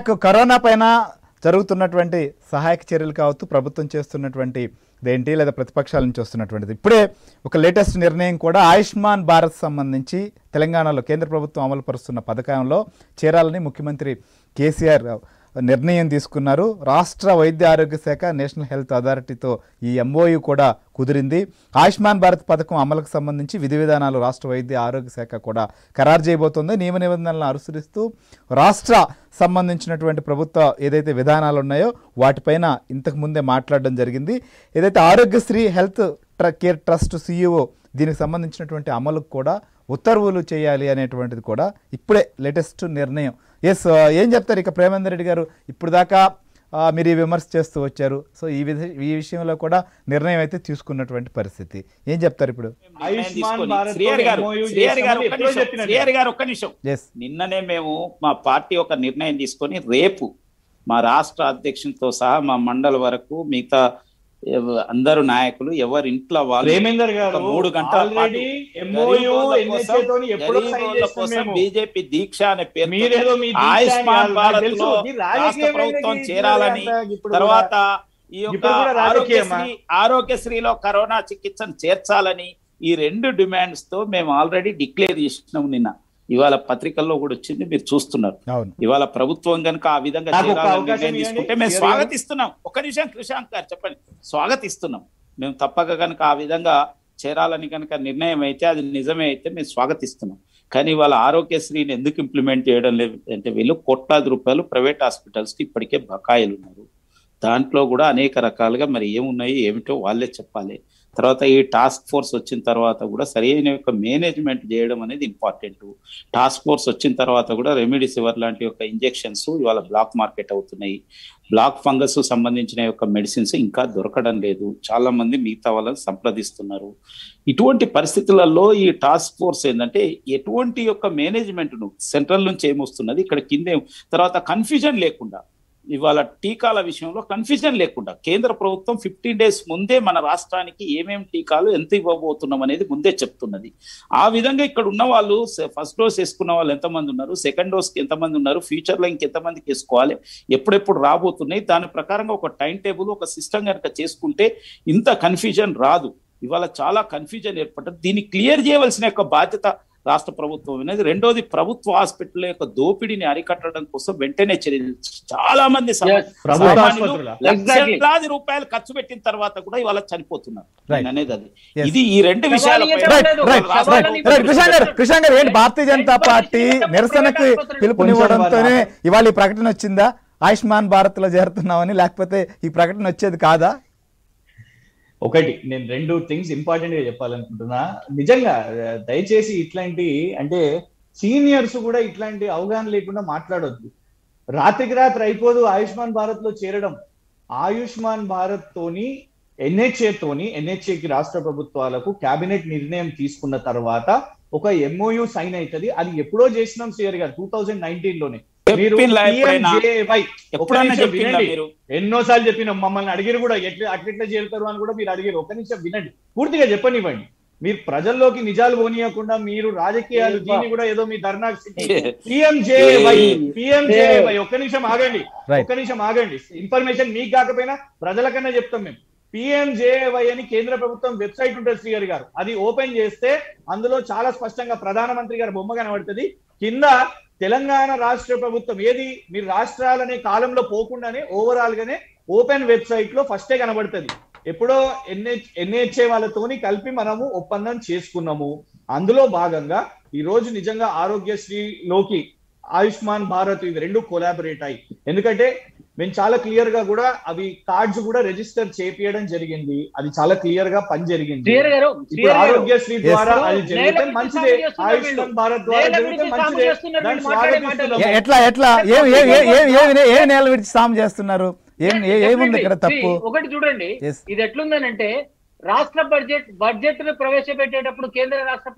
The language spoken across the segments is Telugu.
నాకు కరోనా పైన జరుగుతున్నటువంటి సహాయక చర్యలు కావచ్చు ప్రభుత్వం చేస్తున్నటువంటి ఇదేంటి లేదా ప్రతిపక్షాల నుంచి వస్తున్నటువంటిది. ఇప్పుడే ఒక లేటెస్ట్ నిర్ణయం కూడా ఆయుష్మాన్ భారత్ సంబంధించి తెలంగాణలో కేంద్ర ప్రభుత్వం అమలుపరుస్తున్న పథకంలో చేరాలని ముఖ్యమంత్రి కేసీఆర్ నిర్ణయం తీసుకున్నారు. రాష్ట్ర వైద్య ఆరోగ్య శాఖ నేషనల్ హెల్త్ అథారిటీతో ఈ ఎంఓయు కూడా కుదిరింది. ఆయుష్మాన్ భారత్ పథకం అమలుకు సంబంధించి విధి విధానాలు రాష్ట్ర వైద్య ఆరోగ్య శాఖ కూడా ఖరారు చేయబోతోంది. నియమ నిబంధనలను అనుసరిస్తూ రాష్ట్ర సంబంధించినటువంటి ప్రభుత్వ ఏదైతే విధానాలు ఉన్నాయో వాటిపైన ఇంతకు ముందే మాట్లాడడం జరిగింది. ఏదైతే Aarogyasri health care trust CEO దీనికి సంబంధించినటువంటి అమలుకు కూడా ఉత్తర్వులు చేయాలి అనేటువంటిది కూడా ఇప్పుడే లేటెస్ట్ నిర్ణయం. ఎస్ ఏం చెప్తారు ఇక ప్రేమేందర్ రెడ్డి గారు? ఇప్పుడు దాకా ఆ, మీరు ఈ విమర్శ చేస్తూ వచ్చారు. సో ఈ విధ ఈ విషయంలో కూడా నిర్ణయం అయితే తీసుకున్నటువంటి పరిస్థితి. ఏం చెప్తారు ఇప్పుడు? ఒక్క నిమిషం నిన్ననే మేము మా పార్టీ ఒక నిర్ణయం తీసుకొని రేపు మా రాష్ట్ర అధ్యక్షునితో సహా మా మండలి వరకు మిగతా అందరు నాయకులు ఎవరి ఇంట్లో వాళ్ళు ప్రేమేందర్ గారు మూడు గంటల మేము. బీజేపీ దీక్ష అనే పేరు ఆయుష్మాన్ భారత్. లో రాష్ట్ర ప్రభుత్వం? చేరాలని తర్వాత ఈ యొక్క? ఆరోగ్యశ్రీ ఆరోగ్యశ్రీలో కరోనా చికిత్సను చేర్చాలని ఈ రెండు డిమాండ్స్తో మేము ఆల్రెడీ డిక్లేర్ చేసినాం నిన్న ఇవాళ పత్రికల్లో కూడా వచ్చింది మీరు చూస్తున్నారు. ఇవాళ ప్రభుత్వం కనుక ఆ విధంగా. తీసుకుంటే మేము. స్వాగతిస్తున్నాం. ఒక నిమిషం కృషాంక్ గారు చెప్పండి. స్వాగతిస్తున్నాం. మేము తప్పక కనుక ఆ విధంగా చేరాలని కనుక నిర్ణయం అయితే అది నిజమే అయితే మేము స్వాగతిస్తున్నాం. కానీ వాళ్ళ ఆరోగ్యశ్రీని ఎందుకు ఇంప్లిమెంట్ చేయడం లేదు అంటే వీళ్ళు కోట్లాది రూపాయలు ప్రైవేట్ హాస్పిటల్స్కి ఇప్పటికే బకాయిలు ఉన్నారు దాంట్లో కూడా అనేక రకాలుగా మరి ఏమున్నాయి ఏమిటో వాళ్ళే చెప్పాలి. తర్వాత ఈ టాస్క్ ఫోర్స్ వచ్చిన తర్వాత కూడా సరైన యొక్క మేనేజ్మెంట్ చేయడం అనేది ఇంపార్టెంట్. టాస్క్ ఫోర్స్ వచ్చిన తర్వాత కూడా రెమిడిసివర్ లాంటి యొక్క ఇంజెక్షన్స్ ఇవాళ బ్లాక్ మార్కెట్ అవుతున్నాయి. బ్లాక్ ఫంగస్ సంబంధించిన యొక్క మెడిసిన్స్ ఇంకా దొరకడం లేదు. చాలా మంది మిగతా వాళ్ళని సంప్రదిస్తున్నారు. ఇటువంటి పరిస్థితులలో ఈ టాస్క్ ఫోర్స్ ఏంటంటే ఎటువంటి యొక్క మేనేజ్మెంట్ను సెంట్రల్ నుంచి ఏమొస్తున్నది? ఇక్కడ కిందేం? తర్వాత కన్ఫ్యూజన్ లేకుండా ఇవాళ టీకాల విషయంలో కన్ఫ్యూజన్ లేకుండా కేంద్ర ప్రభుత్వం ఫిఫ్టీన్ డేస్ ముందే మన రాష్ట్రానికి ఏమేమి టీకాలు ఎంత ఇవ్వబోతున్నాం అనేది ముందే చెప్తున్నది. ఆ విధంగా ఇక్కడ ఉన్న వాళ్ళు ఫస్ట్ డోస్ వేసుకున్న వాళ్ళు ఎంతమంది ఉన్నారు సెకండ్ డోస్కి ఎంతమంది ఉన్నారు ఫ్యూచర్లో ఇంకెంతమందికి వేసుకోవాలి ఎప్పుడెప్పుడు రాబోతున్నాయి దాని ప్రకారంగా ఒక టైం టేబుల్ ఒక సిస్టమ్ కనుక చేసుకుంటే ఇంత కన్ఫ్యూజన్ రాదు. ఇవాళ చాలా కన్ఫ్యూజన్ ఏర్పడ్డది. దీన్ని క్లియర్ చేయవలసిన యొక్క బాధ్యత రాష్ట్ర ప్రభుత్వం అనేది. రెండోది ప్రభుత్వ హాస్పిటల్ యొక్క దోపిడీని అరికట్టడం కోసం వెంటనే చర్యలు చాలా మంది. లక్షలాది రూపాయలు ఖర్చు పెట్టిన తర్వాత కూడా ఇవాళ చనిపోతున్నారు. అనేది అది. ఇది ఈ రెండు కృష్ణ గారు ఏంటి భారతీయ జనతా పార్టీ నిరసనకి పిలుపునివ్వడంతోనే ఇవాళ ఈ ప్రకటన వచ్చిందా? ఆయుష్మాన్ భారత్లో చేరుతున్నామని లేకపోతే ఈ ప్రకటన వచ్చేది కాదా? ఒకటి నేను రెండు థింగ్స్ ఇంపార్టెంట్గా చెప్పాలనుకుంటున్నా. నిజంగా దయచేసి ఇట్లాంటి అంటే సీనియర్స్ కూడా ఇట్లాంటి అవగాహన లేకుండా మాట్లాడొద్దు. రాత్రికి రాత్రి అయిపోదు ఆయుష్మాన్ భారత్లో చేరడం. ఆయుష్మాన్ భారత్ తోని ఎన్హెచ్ఏ తోని ఎన్హెచ్ఏకి రాష్ట్ర ప్రభుత్వాలకు కేబినెట్ నిర్ణయం తీసుకున్న తర్వాత ఒక ఎంఓయు సైన్ అవుతుంది అది ఎప్పుడో చేసినాం సిఆర్ గారు టూ థౌజండ్ నైన్టీన్లోనే. ఒక్క ఎన్నోసార్లు చెప్పినాం మమ్మల్ని అడిగిరు కూడా ఎట్లా అట్లెట్లా చేరుతారు అని కూడా మీరు అడిగారు. ఒక నిమిషం వినండి. పూర్తిగా చెప్పనివ్వండి. మీరు ప్రజల్లోకి నిజాలు పోనీయకుండా మీరు రాజకీయాలు దీన్ని కూడా ఏదో మీ ధర్నా పిఎంజేవై పిఎంజేవై ఒక్క నిమిషం ఆగండి. ఒక్క నిమిషం ఆగండి. ఇన్ఫర్మేషన్ మీకు కాకపోయినా ప్రజలకన్నా చెప్తాం మేము. పిఎంజేవై అని కేంద్ర ప్రభుత్వం వెబ్సైట్ ఉంటుంది శ్రీహరి గారు. అది ఓపెన్ చేస్తే అందులో చాలా స్పష్టంగా ప్రధానమంత్రి గారి బొమ్మ కనబడుతుంది. కింద తెలంగాణ రాష్ట్ర ప్రభుత్వం ఏది? మీరు రాష్ట్రాలనే కాలంలో పోకుండానే ఓవరాల్ గానే ఓపెన్ వెబ్సైట్లో ఫస్టే కనబడుతుంది. ఎప్పుడో ఎన్హెచ్ ఎన్హెచ్ఏ వాళ్ళతోని కలిపి మనము ఒప్పందం చేసుకున్నాము. అందులో భాగంగా ఈ రోజు నిజంగా ఆరోగ్యశ్రీలోకి ఆయుష్మాన్ భారత్ ఇవి రెండు కొలాబరేట్ అయ్యి. ఎందుకంటే మేము చాలా క్లియర్గా కూడా అవి కార్డ్స్ కూడా రిజిస్టర్ చేపియడం జరిగింది. అది చాలా క్లియర్గా పని జరిగింది. ఇప్పుడు ఆరోగ్యశ్రీ. ద్వారా అది జరిగితే మంచిదే. ఆయుష్మాన్ భారత్ ద్వారా జరిగితే మంచిదే. ఎట్లా ఎట్లా? ఏం ఏ- ఏ- ఏ- ఏ- ఏ- ఏ నేల విడిచి సాము చేస్తున్నారు? ఏం ఏ- ఏముంది ఇక్కడ తప్పు? ఒకటి చూడండి. ఇది ఎట్లుందనంటే రాష్ట్ర బడ్జెట్ బడ్జెట్ను ప్రవేశపెట్టేటప్పుడు కేంద్ర రాష్ట్ర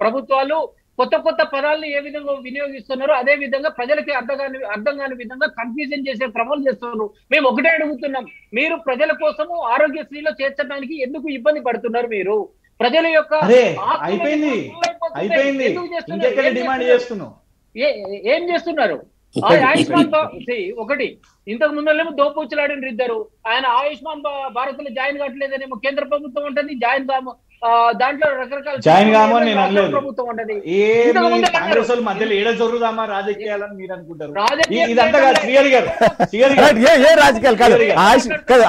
ప్రభుత్వాలు కొత్త కొత్త పదాలను ఏ విధంగా వినియోగిస్తున్నారో అదే విధంగా ప్రజలకి అర్థం కాని అర్థం కాని విధంగా కన్ఫ్యూజన్ చేసే క్రమం చేస్తున్నారు. మేము ఒకటే అడుగుతున్నాం. మీరు ప్రజల కోసము ఆరోగ్యశ్రీలో చేర్చడానికి ఎందుకు ఇబ్బంది పడుతున్నారు మీరు? ప్రజల యొక్క అయిపోయింది? అయిపోయింది. ఏం డిమాండ్ చేస్తున్నారు? చేస్తున్నావు? ఏ- ఏం చేస్తున్నారు? ఆ ఆయుష్మాన్ ఒకటి. ఇంతకు ముందరేమో దోపుచ్చులాడిన ఇద్దరు. ఆయన ఆయుష్మాన్ భారత్లో జాయిన్ కావట్లేదనేమో కేంద్ర ప్రభుత్వం ఉంటుంది జాయిన్ కాము దాంట్లో రకరకాల జాయిన్ కాము అని నేను అనలేదు. ప్రభుత్వం ఉంటది కాంగ్రెస్ వాళ్ళు. మధ్యలో ఏడ జరుగుదామా రాజకీయాలని మీరు అనుకుంటారు. ఇదంతా కాదు శ్రీహరి గారు. శ్రీహరి రైట్ గారు ఏ ఏ రాజకీయాలు కాదు.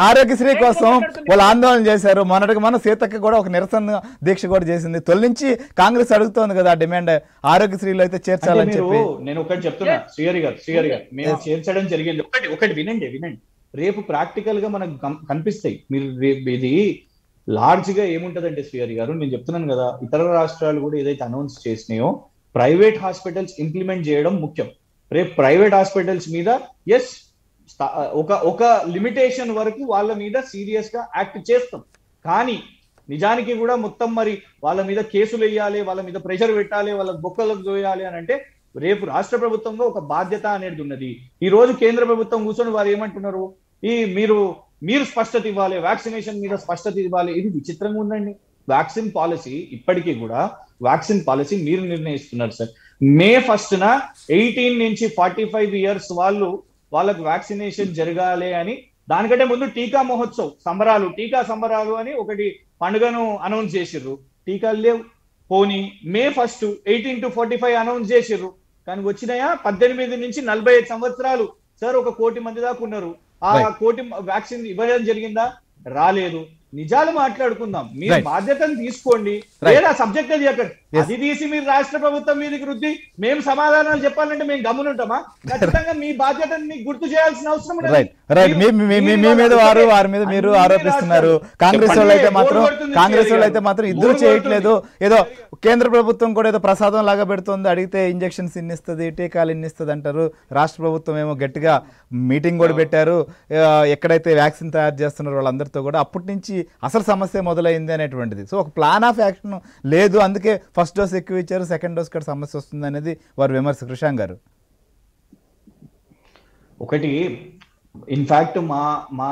ఆరోగ్యశ్రీ కోసం? వాళ్ళు ఆందోళన చేశారు. మొన్నటికి మన సీతక్క కూడా ఒక నిరసన దీక్ష కూడా చేసింది. తొలి నుంచి కాంగ్రెస్ అడుగుతోంది కదా ఆ డిమాండ్. ఆరోగ్యశ్రీలో అయితే చేర్చాలని చెప్పి. నేను ఒకటి చెప్తున్నా. శ్రీహరి గారు శ్రీహరి గారు. మేము చేర్చడం జరిగింది. ఒకటి ఒకటి వినండి వినండి. రేపు ప్రాక్టికల్గా మనకు కనిపిస్తాయి. మీరు రేపు ఇది లార్జ్గా ఏముంటదంటే శ్రీహరి గారు? నేను చెప్తున్నాను కదా ఇతర రాష్ట్రాలు కూడా ఏదైతే అనౌన్స్ చేసినాయో ప్రైవేట్ హాస్పిటల్స్ ఇంప్లిమెంట్ చేయడం ముఖ్యం. రేపు ప్రైవేట్ హాస్పిటల్స్ మీద ఎస్ ఒక ఒక లిమిటేషన్ వరకు వాళ్ళ మీద సీరియస్గా యాక్ట్ చేస్తాం. కానీ నిజానికి కూడా మొత్తం మరి వాళ్ళ మీద కేసులు వేయాలి వాళ్ళ మీద ప్రెషర్ పెట్టాలి వాళ్ళ బొక్కలకు దోయాలి అని అంటే రేపు రాష్ట్ర ప్రభుత్వంలో ఒక బాధ్యత అనేది ఉన్నది. ఈ రోజు కేంద్ర ప్రభుత్వం కూర్చొని వారు ఏమంటున్నారు? ఈ మీరు మీరు స్పష్టత ఇవ్వాలి వ్యాక్సినేషన్ మీద స్పష్టత ఇవ్వాలి. ఇది విచిత్రంగా ఉందండి. వ్యాక్సిన్ పాలసీ ఇప్పటికీ కూడా వ్యాక్సిన్ పాలసీ మీరు నిర్ణయిస్తున్నారు సార్. మే ఫస్ట్ న ఎయిటీన్ నుంచి ఫార్టీ ఫైవ్ ఇయర్స్ వాళ్ళు వాళ్ళకు వ్యాక్సినేషన్ జరగాలి అని దానికంటే ముందు టీకా మహోత్సవ్ సంబరాలు టీకా సంబరాలు అని ఒకటి పండుగను అనౌన్స్ చేసిర్రు. టీకాలు లేవు. పోనీ May first eighteen to forty five announce చేసిర్రు. కానీ వచ్చినాయా? పద్దెనిమిది నుంచి నలభై ఐదు సంవత్సరాలు. సార్ ఒక కోటి మంది దాకా ఉన్నారు. ఆ. కోటి వ్యాక్సిన్ ఇవ్వడం జరిగిందా రాలేదు నిజాలు మాట్లాడుకుందాం మీరు. బాధ్యతను తీసుకోండి. లేదా సబ్జెక్ట్ Yes. అది తీసి మీరు రాష్ట్ర ప్రభుత్వం మీదకి రుద్ది మేము సమాధానాలు చెప్పాలంటే మేము గమ్మునుంటామా? ఖచ్చితంగా మీ బాధ్యతని మీకు గుర్తు చేయాల్సిన అవసరం. రైట్ మీ మీద వారు వారి మీద మీరు ఆరోపిస్తున్నారు. కాంగ్రెస్ వాళ్ళు అయితే మాత్రం కాంగ్రెస్ వాళ్ళు అయితే. మాత్రం ఇద్దరు చేయట్లేదు. ఏదో కేంద్ర ప్రభుత్వం కూడా ఏదో ప్రసాదం లాగా పెడుతుంది. అడిగితే ఇంజెక్షన్స్ ఇన్నిస్తుంది టీకాలు ఇన్నిస్తుంది అంటారు. రాష్ట్ర ప్రభుత్వం ఏమో గట్టిగా మీటింగ్ కూడా పెట్టారు. ఎక్కడైతే వ్యాక్సిన్ తయారు చేస్తున్నారో వాళ్ళందరితో కూడా అప్పటి నుంచి అసలు సమస్య మొదలైంది అనేటువంటిది. సో ఒక ప్లాన్ ఆఫ్ యాక్షన్ లేదు. అందుకే ఫస్ట్ డోస్ ఎక్కువ ఇచ్చారు సెకండ్ డోస్ కూడా సమస్య వస్తుంది అనేది వారి విమర్శ కృషాంగ్ గారు. ఒకటి ఇన్ఫాక్ట్ మా మా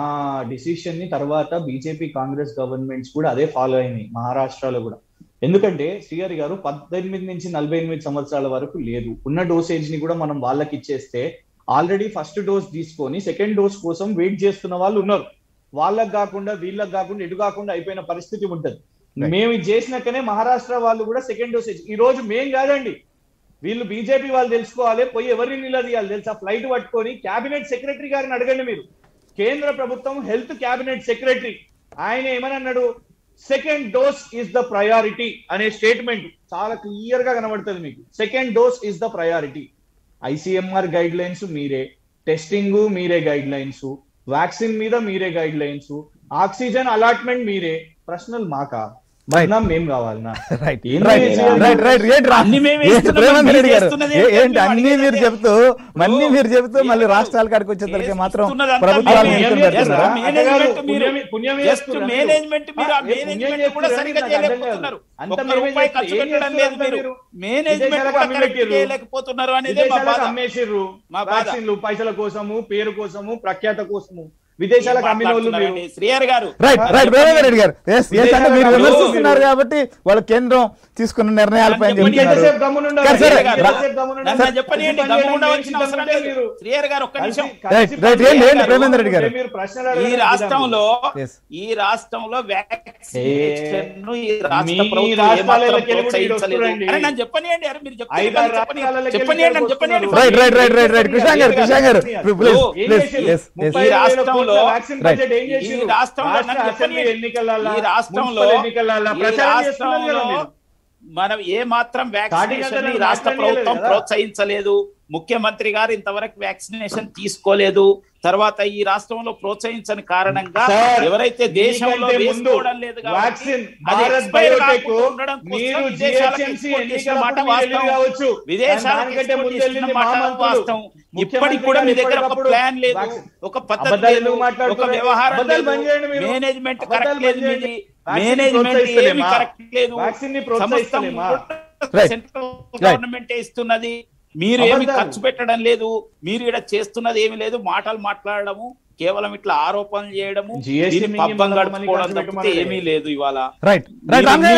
డిసిషన్ని తర్వాత బీజేపీ కాంగ్రెస్ గవర్నమెంట్స్ కూడా అదే ఫాలో అయినాయి మహారాష్ట్రలో కూడా. ఎందుకంటే శ్రీహరి గారు పద్దెనిమిది నుంచి నలభై ఎనిమిది సంవత్సరాల వరకు లేదు. ఉన్న డోసేజ్ని కూడా మనం వాళ్ళకి ఇచ్చేస్తే ఆల్రెడీ ఫస్ట్ డోస్ తీసుకొని సెకండ్ డోస్ కోసం వెయిట్ చేస్తున్న వాళ్ళు ఉన్నారు. వాళ్ళకి కాకుండా వీళ్ళకి కాకుండా ఇటు కాకుండా అయిపోయిన పరిస్థితి ఉంటది. మేము ఇది చేసినాకనే మహారాష్ట్ర వాళ్ళు కూడా సెకండ్ డోసేజ్ ఈ రోజు మేం కాదండి. వీళ్ళు బీజేపీ వాళ్ళు తెలుసుకోవాలి పోయి ఎవరిని నిలదీయాలి తెలుసా? ఫ్లైట్ పట్టుకొని క్యాబినెట్ సెక్రటరీ గారిని అడగండి మీరు. కేంద్ర ప్రభుత్వం హెల్త్ క్యాబినెట్ సెక్రటరీ ఆయన ఏమనన్నాడు second dose is the priority అనే స్టేట్మెంట్ చాలా క్లియర్గా కనబడుతుంది మీకు. Second dose is the priority ICMR guidelines మీరే టెస్టింగ్ మీరే గైడ్ లైన్స్ వ్యాక్సిన్ మీద మీరే గైడ్ లైన్స్ ఆక్సిజన్ అలాట్మెంట్ మీరే. ప్రశ్నలు మాకా? మేం ఏంటి అన్ని మీరు. చెప్తూ మళ్ళీ మీరు చెప్తూ మళ్ళీ రాష్ట్రాల కాడికి వచ్చేసరికి మాత్రం ప్రభుత్వాలు. మేనేజ్మెంట్ పైసల కోసము పేరు కోసము ప్రఖ్యాత కోసము. విదేశాలకు అమ్మిన వాళ్ళు మీరు. మాట్లాడుతున్నారండి. శ్రీహరి గారు రైట్ రైట్ ప్రేమేంద్ర రెడ్డి గారు ఎస్ ఎస్ అంటే మీరు విదేశాలకు విమర్శిస్తున్నారు మీరు- కాబట్టి వాళ్ళ కేంద్రం తీసుకున్న నిర్ణయాలపై ప్రేమేంద్ర రెడ్డి గారు? ప్రశ్నలు ఈ రాష్ట్రంలో Yes. ఈ రాష్ట్రంలో ఈ రాష్ట్ర మీ ప్రభుత్వం రాష్ట్రాలలోకి ఏమాత్రం వెళ్ళి కూడా ప్రోత్సహించలేదు. వస్తురండి. అరే నన్ను చెప్పనీయండి అరే మీరు చెప్తే ఐదారు కానీ రాష్ట్రాలలోకి చెప్పనీయండి. చెప్పనీయండి నన్ను వెళ్ళి చెప్పనీయండి వస్తున్నారు. Right right right right right Krishna garu Krishna garu. Please ఏం ప్లీజ్ చేసిర్రు? ఎస్ ఎస్ ముప్పై ఈ వేల రాష్ట్రంలో ఈ? రాష్ట్రంలో ఈ రాష్ట్రంలో. మనం ఏ మాత్రం వ్యాక్సినేషన్ రాష్ట్ర ప్రభుత్వం. ప్రోత్సహించలేదు ముఖ్యమంత్రి గారు ఇంతవరకు వ్యాక్సినేషన్ తీసుకోలేదు తర్వాత ఈ రాష్ట్రంలో ప్రోత్సహించని కారణంగా ఎవరైతే దేశంలో వేసుకోవడం లేదు వాస్తవం. ఇప్పటికి కూడా మీ గారు దగ్గర ఒక ప్లాన్ లేదు ఒక పద్ధతి అబద్ధాలు లేదు ఒక? వ్యవహారం. మేనేజ్మెంట్ కరెక్ట్ లేదు మేనేజ్మెంట్? కరెక్ట్ లేదు. సెంట్రల్. గవర్నమెంట్ ఇస్తున్నది మీరు ఏమి. ఖర్చు పెట్టడం లేదు మీరు ఇక్కడ చేస్తున్నది ఏమి లేదు మాటలు మాట్లాడడము కేవలం ఇట్లా ఆరోపణలు చేయడము పబ్బం గడుపుకోవడం తప్పితే ఏమీ లేదు ఇవాళ.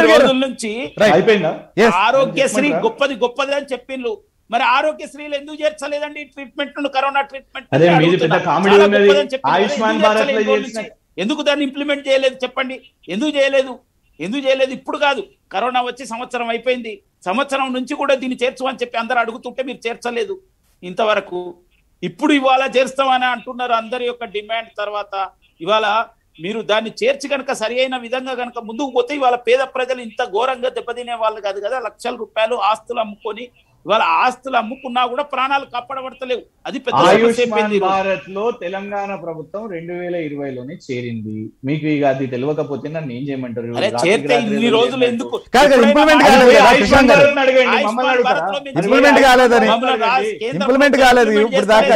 రోజుల నుంచి ఆరోగ్యశ్రీ. గొప్పది గొప్పది అని చెప్పిండ్రు. మరి ఆరోగ్యశ్రీలు ఎందుకు చేర్చలేదండి? ట్రీట్మెంట్ కరోనా ట్రీట్మెంట్ ఎందుకు దాన్ని ఇంప్లిమెంట్ చేయలేదు చెప్పండి? ఎందుకు చేయలేదు? ఎందుకు చేయలేదు? ఇప్పుడు కాదు. కరోనా వచ్చి సంవత్సరం అయిపోయింది. సంవత్సరం నుంచి కూడా దీన్ని చేర్చమని చెప్పి అందరు అడుగుతుంటే మీరు చేర్చలేదు. ఇంతవరకు ఇప్పుడు ఇవాళ చేస్తామని అంటున్నారు అందరి యొక్క డిమాండ్ తర్వాత. ఇవాళ మీరు దాన్ని చేర్చి కనుక సరి అయిన విధంగా కనుక ముందుకు పోతే ఇవాళ పేద ప్రజలు ఇంత ఘోరంగా దెబ్బతినే వాళ్ళు కాదు కదా. లక్షల రూపాయలు ఆస్తులు అమ్ముకొని ఇవాళ ఆస్తులు అమ్ముకున్నా కూడా ప్రాణాలు కాపాడబడతలేవు. అది పెద్ద. భారత్లో తెలంగాణ ప్రభుత్వం రెండు వేల ఇరవైలోనే చేరింది. మీకు ఇక అది తెలియకపోతే నన్ను ఏం చేయమంటారు? చేరితే ఇన్ని రోజులు. ఎందుకు? Implement కాలేదని. మమ్మల్ని రాజ్- కేంద్ర Implement ప్రభుత్వం కాలేదు ఇప్పుడు దాకా.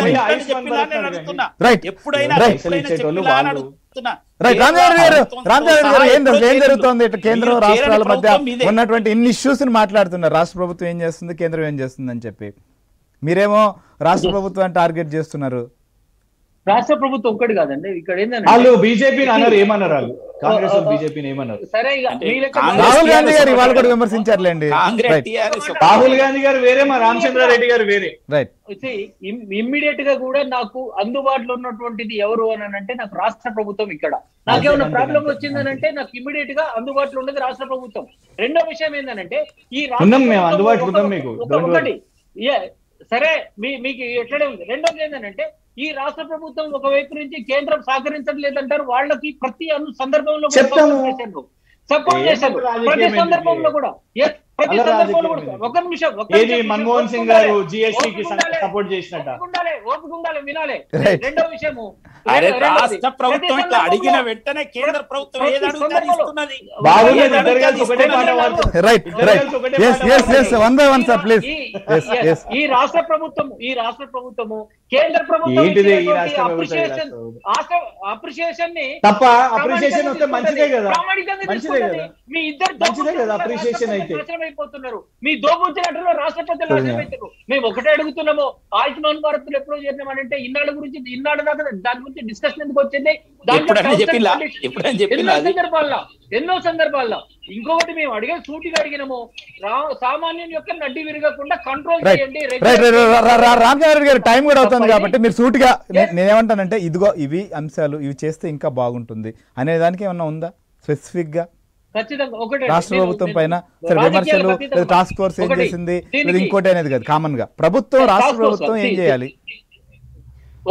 ఎప్పుడైనా కేంద్ర ఏం. జరుగుతోంది? రాష్ట్రాల మధ్య. ఉన్నటువంటి ఇన్ని ఇష్యూస్ని మాట్లాడుతున్నారు. రాష్ట్ర ప్రభుత్వం ఏం చేస్తుంది? కేంద్రం ఏం చేస్తుంది? అని చెప్పి. మీరేమో రాష్ట్ర ప్రభుత్వాన్ని టార్గెట్ చేస్తున్నారు. రాష్ట్ర ప్రభుత్వం ఒక్కటి కాదండి. ఇక్కడ ఏంటంటే వాళ్ళు బీజేపీని అన్నారు ఏమన్నారు వాళ్ళు కాంగ్రెస్ బీజేపీని ఏమన్నారు సరే రాహుల్ గాంధీ గారు ఇవాళ కూడా. విమర్శించారులేండి. రాహుల్ గాంధీ గారు వేరే మా రామచంద్రారెడ్డి గారు వేరే. రైట్ ఇమ్మీడియట్గా కూడా నాకు అందుబాటులో ఉన్నటువంటిది ఎవరు అని అంటే నాకు రాష్ట్ర ప్రభుత్వం ఇక్కడ. నాకేమైనా ప్రాబ్లం వచ్చిందని అంటే నాకు ఇమ్మీడియట్గా అందుబాటులో ఉన్నది రాష్ట్ర ప్రభుత్వం. రెండో విషయం ఏంటంటే ఈ రాష్ట్ర సరే మీ మీకు ఎట్లనే ఉంది? రెండోది ఏంటంటే ఈ రాష్ట్ర ప్రభుత్వం ఒక వైపు నుంచి కేంద్రం సహకరించడం లేదంటారు వాళ్ళకి ప్రతి అను సందర్భంలో సపోర్ట్ చేశారు ప్రతి? సందర్భంలో కూడా ప్రతి సందర్భంలో కూడా? ఒక నిమిషం మన్మోహన్ సింగ్ గారు. జిఎస్టీ. సపోర్ట్ చేసినట్ట ఓపిక ఉండాలి వినాలి. రెండో విషయము అరే. రాష్ట్ర ప్రభుత్వం ఇట్లా అడిగిన వెంటనే కేంద్ర ప్రభుత్వం ఏది. Right right yes yes yes one by one sir please ఈ- ఎస్ yes, ఎస్ ఈ రాష్ట్ర ప్రభుత్వం ఈ రాష్ట్ర ప్రభుత్వము కేంద్ర ప్రభుత్వం ఏంటిది ఈ రాష్ట్ర ని తప్ప అప్రిషియేషన్ వస్తే మంచిదే కదా. మంచిదే. కదా. మీ ఇద్దరు మంచిదే కదా, రాష్ట్ర అయితే. అయిపోతున్నారు మీ దోబుచ్చినట్లు రాష్ట్ర ప్రజలు నాశనం మేము ఒకటే అడుగుతున్నాము ఆయుష్మాన్ భారత్ ఎప్పుడో చేద్దామంటే ఇన్నాళ్ళ గురించి ఇన్నాళ్ళ దాకా దాని గురించి డిస్కషన్ ఎందుకు వచ్చింది? ఎన్నో? సందర్భాల్లో ఎన్నో సందర్భాల్లో. ఇంకొకటి మేము అడిగే సూటిగా అడిగినాము సామాన్యుని యొక్క నడ్డి విరగకుండా కంట్రోల్ రైట్ చేయండి. రామచంద్ర గారు టైం కూడా అవుతుంది కాబట్టి మీరు సూటిగా. నేనేమంటానంటే ఇదిగో ఇవి అంశాలు ఇవి చేస్తే ఇంకా బాగుంటుంది. అనే దానికి ఏమన్నా ఉందా? స్పెసిఫిక్గా రాష్ట్ర ప్రభుత్వం పైన విమర్శలు టాస్క్ ఫోర్స్ ఏం చేసింది? ఇంకోటి అనేది కాదు కామన్గా. ప్రభుత్వం రాష్ట్ర ప్రభుత్వం ఏం చేయాలి?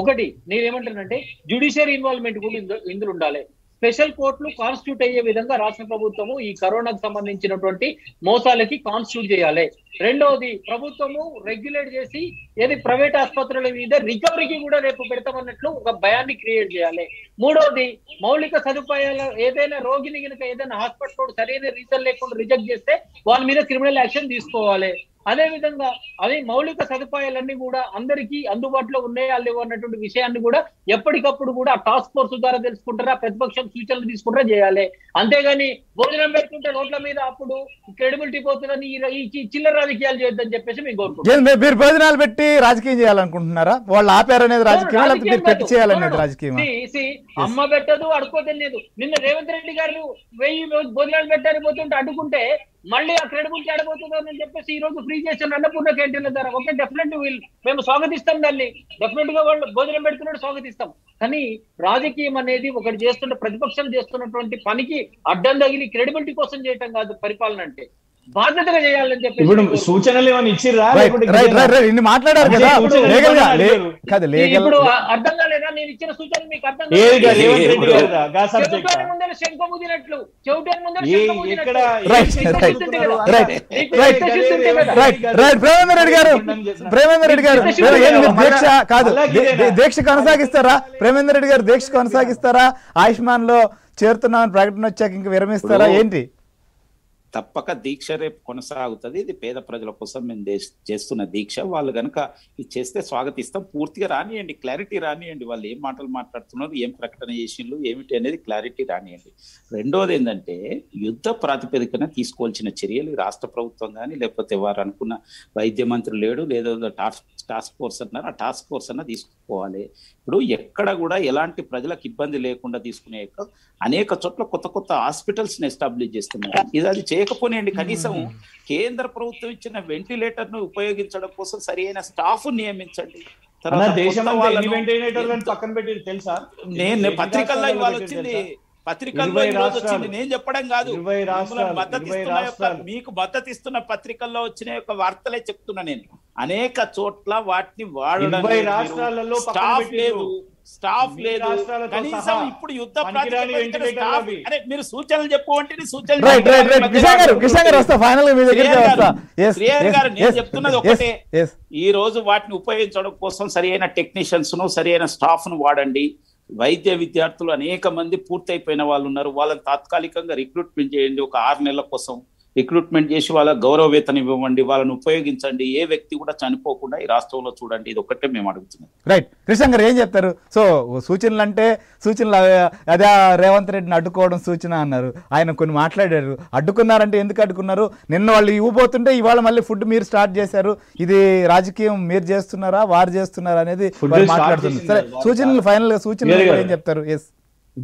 ఒకటి నేనేమంటానంటే జ్యుడిషియరీ ఇన్వాల్వ్మెంట్ కూడా ఇందులో ఉండాలి. స్పెషల్ కోర్టులు కాన్స్టిట్యూట్ అయ్యే విధంగా రాష్ట్ర ప్రభుత్వము ఈ కరోనాకు సంబంధించినటువంటి మోసాలకి కాన్స్టిట్యూట్ చేయాలి. రెండవది ప్రభుత్వము రెగ్యులేట్ చేసి ఏది ప్రైవేట్ ఆసుపత్రుల మీద రికవరీకి కూడా రేపు పెడతామన్నట్లు ఒక భయాన్ని క్రియేట్ చేయాలి. మూడవది మౌలిక సదుపాయాలు ఏదైనా రోగిని కనుక ఏదైనా హాస్పిటల్ సరైన రీజన్ లేకుండా రిజెక్ట్ చేస్తే వాళ్ళ మీద క్రిమినల్ యాక్షన్ తీసుకోవాలి. అదే విధంగా అదే మౌలిక సదుపాయాలన్నీ కూడా అందరికీ అందుబాటులో ఉన్నాయా లేవు అన్నటువంటి విషయాన్ని కూడా ఎప్పటికప్పుడు కూడా టాస్క్ ఫోర్స్ ద్వారా తెలుసుకుంటారా ప్రతిపక్షం సూచనలు తీసుకుంటారా చేయాలి. అంతేగాని భోజనం పెట్టుకుంటే రోడ్ల మీద అప్పుడు క్రెడిబిలిటీ పోతుందని ఈ- చిల్లర రాజకీయాలు చేయొద్దని చెప్పేసి మేము కోరుకుంటున్నాం. ఏం మీరు- భోజనాలు పెట్టి రాజకీయం చేయాలనుకుంటున్నారా? వాళ్ళు ఆపారనేది రాజకీయం పెట్టి చేయాలనేది రాజకీయం అమ్మ పెట్టదు అడుకో తెలియదు. నిన్న రేవంత్ రెడ్డి గారు వెయ్యి భోజనాలు పెట్టారు పోతుంటే అడ్డుకుంటే మళ్ళీ ఆ క్రెడిబిలిటీ ఆడబోతుందని చెప్పేసి ఈ రోజు ఫ్రీ చేసిన అన్నపూర్ణ క్యాంటీన్ల ద్వారా ఓకే డెఫినెట్ వీల్ మేము స్వాగతిస్తాం దాన్ని. డెఫినెట్గా వాళ్ళు భోజనం పెడుతున్నాడు స్వాగతిస్తాం. కానీ రాజకీయం అనేది ఒకటి చేస్తున్న ప్రతిపక్షం చేస్తున్నటువంటి పనికి అడ్డం తగిలి క్రెడిబిలిటీ కోసం చేయటం కాదు పరిపాలన అంటే. బాధ్యతగా చేయాలని చెప్పి ఇప్పుడు సూచనలు ఏమైనా ఇచ్చిర్రా రైట్ రైట్ రైట్ ఇన్ని మాట్లాడారు కదా. లీగల్గా. కాదు లీగల్ ఇప్పుడు అర్థం కాలేదా? నేను ఇచ్చిన సూచన మీకు అర్థం కాలేదా? రెడ్డి రైట్ ప్రేమేంద్ర రెడ్డి గారు ప్రేమేంద్ర రెడ్డి గారు దీక్ష కాదు దీక్ష కొనసాగిస్తారా? ప్రేమేంద్ర రెడ్డి గారు దీక్ష కొనసాగిస్తారా? ఆయుష్మాన్లో చేరుతున్నామని ప్రకటన వచ్చాక ఇంకా విరమిస్తారా? ఏంటి? తప్పక దీక్ష రేపు కొనసాగుతుంది. ఇది పేద ప్రజల కోసం మేము చేస్తున్న దీక్ష. వాళ్ళు కనుక ఇది చేస్తే స్వాగతిస్తాం. పూర్తిగా రానియండి. క్లారిటీ రానియండి. వాళ్ళు ఏం మాటలు మాట్లాడుతున్నారు ఏం ప్రకటన చేసిండ్రు ఏమిటి అనేది క్లారిటీ రానియండి. రెండోది ఏంటంటే యుద్ధ ప్రాతిపదికన తీసుకోవాల్సిన చర్యలు రాష్ట్ర ప్రభుత్వం కానీ లేకపోతే వారు అనుకున్న వైద్య మంత్రి లేడు లేదో టాస్క్ టాస్క్ ఫోర్స్ అన్నారు. ఆ టాస్క్ ఫోర్స్ అన్న తీసుకోవాలి. ఇప్పుడు ఎక్కడ కూడా ఎలాంటి ప్రజలకు ఇబ్బంది లేకుండా తీసుకునే అనేక చోట్ల కొత్త కొత్త హాస్పిటల్స్ని ఎస్టాబ్లిష్ చేస్తున్నారు. ఇది అది చేయకపోనియండి. కనీసం కేంద్ర ప్రభుత్వం ఇచ్చిన వెంటిలేటర్ను ఉపయోగించడం కోసం సరైన స్టాఫ్ నియమించండి. తర్వాత తెలుసా? నేను పత్రికల్లో ఇవాళ పెట్టారు వచ్చింది? పత్రికల్లో ఈ రోజు. వచ్చింది నేను చెప్పడం కాదు మద్దతు. మీకు మద్దతు ఇస్తున్న పత్రికల్లో వచ్చిన యొక్క వార్తలే చెప్తున్నా నేను అనేక చోట్ల వాటిని వాడడం స్టాఫ్. లేదు స్టాఫ్ లేదు కనీసం ఇప్పుడు యుద్ధ. అరే మీరు సూచనలు సూచనలు శ్రేయర్ yes, గారు, నేను చెప్తున్నది ఒకటే. ఈ రోజు వాటిని ఉపయోగించడం కోసం సరైన టెక్నీషియన్స్ను సరైన స్టాఫ్ను వాడండి వైద్య విద్యార్థులు అనేక మంది పూర్తయిపోయిన వాళ్ళు ఉన్నారు. వాళ్ళని తాత్కాలికంగా రిక్రూట్మెంట్ చేయండి. ఒక ఆరు నెలల కోసం రిక్రూట్మెంట్ చేసి వాళ్ళ గౌరవ వేతనం ఇవ్వండి వాళ్ళని ఉపయోగించండి ఏ వ్యక్తి కూడా చనిపోకుండా ఈ రాష్ట్రంలో చూడండి ఇది ఒక్కటే మేము అడుగుతున్నాం. రైట్ కృష్ణ గారు ఏం చెప్తారు? సో సూచనలు అంటే సూచనలు అదే- రేవంత్ రెడ్డిని అడ్డుకోవడం సూచన అన్నారు. ఆయన కొన్ని మాట్లాడారు. అడ్డుకున్నారంటే ఎందుకు అడ్డుకున్నారు? నిన్న వాళ్ళు ఇవ్వబోతుంటే ఇవాళ మళ్ళీ ఫుడ్ మీరు స్టార్ట్ చేశారు. ఇది రాజకీయం మీరు చేస్తున్నారా వారు చేస్తున్నారా అనేది మాట్లాడుతుంది సరే సూచనలు ఫైనల్గా సూచనలు. ఏం చెప్తారు? ఎస్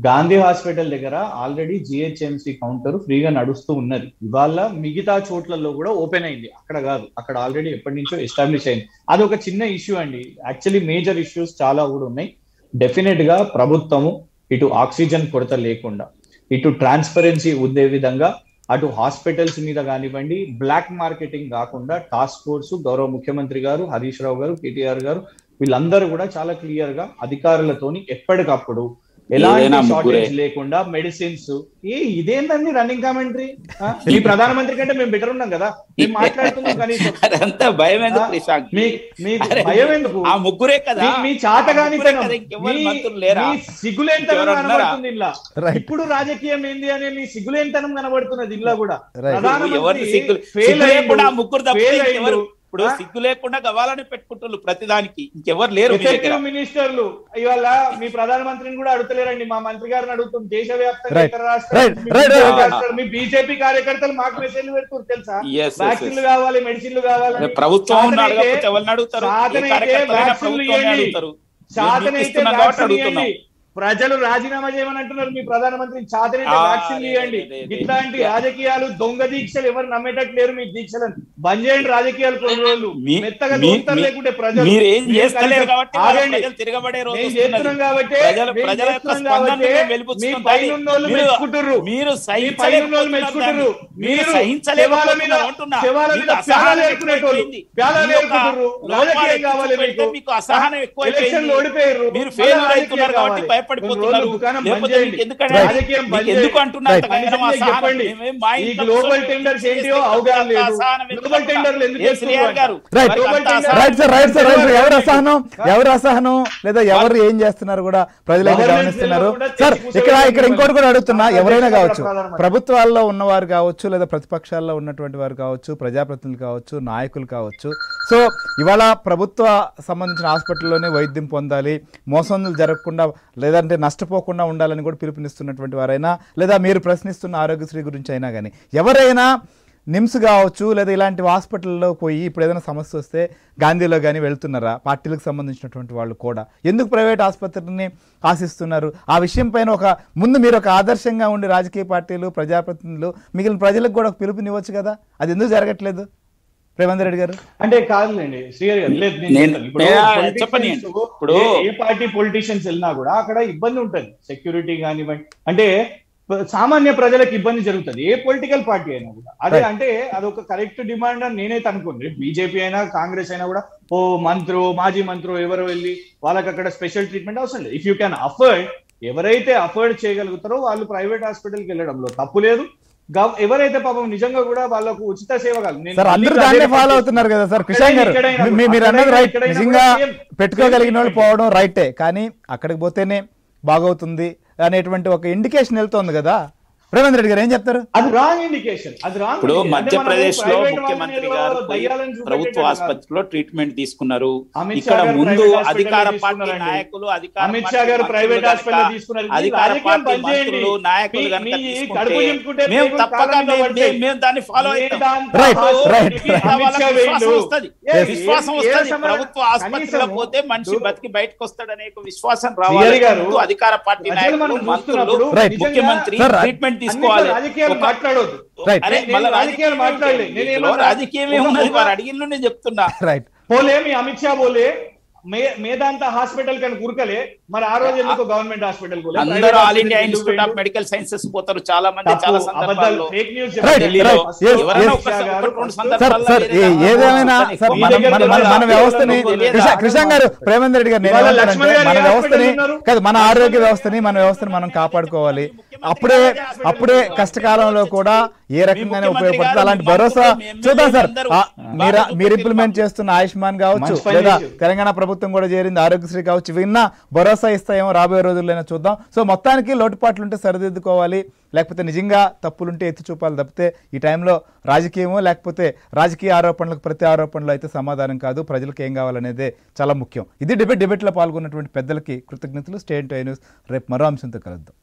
గాంధీ హాస్పిటల్ దగ్గర ఆల్రెడీ జిహెచ్ఎంసి కౌంటర్ ఫ్రీగా నడుస్తూ ఉన్నది. ఇవాళ మిగతా చోట్లలో కూడా ఓపెన్ అయింది. అక్కడ కాదు అక్కడ ఆల్రెడీ ఎప్పటి నుంచో ఎస్టాబ్లిష్ అయింది. అది ఒక చిన్న ఇష్యూ అండి. యాక్చువల్లీ మేజర్ ఇష్యూస్ చాలా కూడా ఉన్నాయి. డెఫినెట్గా ప్రభుత్వము ఇటు ఆక్సిజన్ కొరత లేకుండా ఇటు ట్రాన్స్పరెన్సీ ఉండే విధంగా అటు హాస్పిటల్స్ మీద కానివ్వండి బ్లాక్ మార్కెటింగ్ కాకుండా టాస్క్ ఫోర్స్ గౌరవ ముఖ్యమంత్రి గారు హరీష్ రావు గారు కేటీఆర్ గారు వీళ్ళందరూ కూడా చాలా క్లియర్గా అధికారులతోని ఎప్పటికప్పుడు ఎలాంటి. షార్టేజ్ లేకుండా మెడిసిన్స్ ఏ ఇదేంటండి రన్నింగ్ కామెంటరీ మీ ప్రధానమంత్రి కంటే మేము బెటర్ ఉన్నాం కదా. మేము మాట్లాడుతున్నాం కనీసం. అదంతా భయం ఎందుకు ఆ, శ్రీశాంక్? మీ మీకు అరే, భయం ఎందుకు? ఆ ముగ్గురే కదా. మీ- మీ చాతగాని సిగ్గులేనితనం? కనబడుతుంది ఇలా. ఇప్పుడు రాజకీయం ఏంది అనే నీ సిగ్గులేనితనం కనబడుతున్నది ఇలా కూడా. ప్రధానమంత్రి ఆ అయ్యిండు, ఇంకెవరు అయ్యిండు. ఇప్పుడు? సిగ్గు లేకుండా గవాలని పెట్టుకుంటున్నారు ప్రతిదానికి. ఇంకెవరు లేరు మినిస్టర్లు ఇవాళ మీ ప్రధానమంత్రిని కూడా అడుగుతలేరండి. మా మంత్రి గారిని అడుగుతాం. దేశవ్యాప్తంగా. ఇతర రాష్ట్రాలు. మీ బీజేపీ కార్యకర్తలు మాకు మెసేజ్లు పెడుతున్నారు తెలుసా? వ్యాక్సిన్లు. కావాలి మెడిసిన్లు కావాలి అదే ప్రభుత్వం అడుగుతారు? వ్యాక్సిన్లు ప్రభుత్వాన్ని ఇవ్వండి. ప్రజలు రాజీనామా చేయమని అంటున్నారు మీ ప్రధానమంత్రి చాతనైతే వ్యాక్సిన్ ఇవ్వండి. ఇట్లాంటి రాజకీయాలు దొంగ దీక్షలు ఎవరు నమ్మేటట్టు లేరు మీ దీక్షలను బంద్ చేయండి రాజకీయాలు కొన్ని రోజులు మెత్తగా మీ- లేకుంటే ప్రజలు. చేస్తున్నాం కాబట్టి మీ. పైన మీరు- మెచ్చుకుంటుర్రు. మీరు మీ పైన మెచ్చుకుంటుర్రు. మీరు శవాల మీద. శవాల మీద రాజకీయం కావాలి ఎక్కువ మీకు అసహనం ఎలక్షన్లు ఓడిపోయారు మీరు ఫెయిల్ అవుతున్నారు కాబట్టి. భయపడిపోతున్నారు. ఎందుకు. అంటున్నారు? లేదు. ఎవరు అసహనం? ఎవరు అసహనం? లేదా ఎవరు ఏం చేస్తున్నారు కూడా ప్రజలైతే గమనిస్తున్నారు. సార్ ఇక్కడ ఇక్కడ ఇంకోటి కూడా అడుగుతున్నా. ఎవరైనా కావచ్చు. ప్రభుత్వాల్లో ఉన్నవారు కావచ్చు లేదా ప్రతిపక్షాల్లో ఉన్నటువంటి వారు కావచ్చు ప్రజాప్రతినిధులు కావచ్చు నాయకులు కావచ్చు. సో ఇవాళ ప్రభుత్వ సంబంధించిన హాస్పిటల్లోనే వైద్యం పొందాలి. మోసంలు జరగకుండా లేదంటే నష్టపోకుండా ఉండాలని కూడా పిలుపునిస్తున్నటువంటి వారైనా లేదా మీరు ప్రశ్నిస్తున్న ఆరోగ్యశ్రీ గురించి అయినా కానీ ఎవరైనా నిమ్స్ కావచ్చు లేదా ఇలాంటి హాస్పిటల్లో పోయి ఇప్పుడు ఏదైనా సమస్య వస్తే గాంధీలో కానీ వెళ్తున్నారా? పార్టీలకు సంబంధించినటువంటి వాళ్ళు కూడా. ఎందుకు ప్రైవేట్ ఆసుపత్రిని ఆశిస్తున్నారు? ఆ విషయం పైన ఒక ముందు మీరు ఒక ఆదర్శంగా ఉండి రాజకీయ పార్టీలు ప్రజాప్రతినిధులు మిగిలిన ప్రజలకు కూడా ఒక పిలుపునివ్వచ్చు కదా? అది ఎందుకు జరగట్లేదు? రేవంత్ రెడ్డి గారు? అంటే కాదులేండి శ్రీహరి గారు లేదు చెప్తాను. ఇప్పుడు ఏ- పార్టీ పొలిటీషియన్స్ వెళ్ళినా కూడా అక్కడ ఇబ్బంది ఉంటుంది. సెక్యూరిటీ కానివ్వండి. అంటే సామాన్య ప్రజలకు ఇబ్బంది జరుగుతుంది. ఏ పొలిటికల్ పార్టీ అయినా కూడా. అదే. అంటే అదొక కరెక్ట్ డిమాండ్ అని నేనైతే అనుకోండి బీజేపీ అయినా కాంగ్రెస్ అయినా కూడా ఓ మంత్రో మాజీ మంత్రో ఎవరు వెళ్ళి వాళ్ళకి అక్కడ స్పెషల్ ట్రీట్మెంట్ అవసరం లేదు. ఇఫ్ యూ క్యాన్ అఫర్డ్ ఎవరైతే అఫోర్డ్ చేయగలుగుతారో వాళ్ళు ప్రైవేట్ హాస్పిటల్కి వెళ్ళడంలో తప్పు లేదు. ఎవరైతే పాపం నిజంగా కూడా వాళ్ళకు ఉచిత సేవ సార్ అందరూ దాన్నే ఫాలో అవుతున్నారు కదా సార్ కిషాన్ గారు మీరు అన్నది రైట్ నిజంగా పెట్టుకోగలిగిన వాళ్ళు పోవడం రైటే కానీ అక్కడికి పోతేనే బాగవుతుంది అనేటువంటి ఒక ఇండికేషన్ వెళ్తోంది కదా. రేవంత్ రెడ్డి గారు ఏం చెప్తారు? అది రాంగ్ ఇండికేషన్ అది రాంగ్ ఇప్పుడు మధ్యప్రదేశ్లో ముఖ్యమంత్రి గారు ప్రభుత్వ ఆసుపత్రిలో ట్రీట్మెంట్ తీసుకున్నారు. ఇక్కడ ముందు అధికార పార్టీ. నాయకులు అధికార అమిత్ షా గారు ప్రైవేట్ హాస్పిటల్ తీసుకున్నారు అధికార పార్టీ. మంత్రులు నాయకులు కనుక తీసుకుంటే మేము తప్పక మేము- దాన్ని ఫాలో అవుతాం విశ్వాసం. వస్తది. ప్రభుత్వ ఆసుపత్రిలో పోతే మనిషి బతికి బయటకు వస్తాడనే ఒక విశ్వాసం రావాలి అధికార పార్టీ నాయకులు మంత్రులు ముఖ్యమంత్రి ట్రీట్మెంట్ తీసుకోవాలి. వారు అడిగిన నేను చెప్తున్నా. రైట్ పోలే మీ అమిత్ షా పోలే. మే మేదాంత హాస్పిటల్ కని కురకలే మరి ఆ రోజు ఎందుకు గవర్నమెంట్ హాస్పిటల్ అందరూ All India Institute of Medical Sciences పోతారు. చాలా మంది చాలా అబద్ధాలు సందర్భాల్లో ఫేక్ న్యూస్ ఏదేమైనా మన వ్యవస్థని? కృష్ణ గారు ప్రేమేంద్ర రెడ్డి గారు మన వ్యవస్థని? కాదు మన ఆరోగ్య వ్యవస్థని మన వ్యవస్థని మనం కాపాడుకోవాలి. అప్పుడే అప్పుడే కష్టకాలంలో కూడా ఏ రకంగానే ఉపయోగపడుతుంది? అలాంటి భరోసా చూద్దాం సార్. మీరు మీరు ఇంప్లిమెంట్ చేస్తున్న ఆయుష్మాన్ కావచ్చు లేదా. తెలంగాణ ప్రభుత్వం కూడా చేరింది ఆరోగ్యశ్రీ కావచ్చు విన్న భరోసా ఇస్తాయేమో రాబోయే రోజుల్లోనే చూద్దాం. సో మొత్తానికి లోటుపాట్లు ఉంటే సరిదిద్దుకోవాలి లేకపోతే నిజంగా తప్పులుంటే ఎత్తి చూపాలి తప్పితే ఈ టైంలో రాజకీయమో లేకపోతే రాజకీయ ఆరోపణలకు ప్రతి ఆరోపణలు అయితే సమాధానం కాదు. ప్రజలకు ఏం కావాలనేదే చాలా ముఖ్యం. ఇది డిబేట్ డిబేట్లో పాల్గొన్నటువంటి పెద్దలకి కృతజ్ఞతలు. State news. రేపు మరో అంశంతో కలుద్దాం.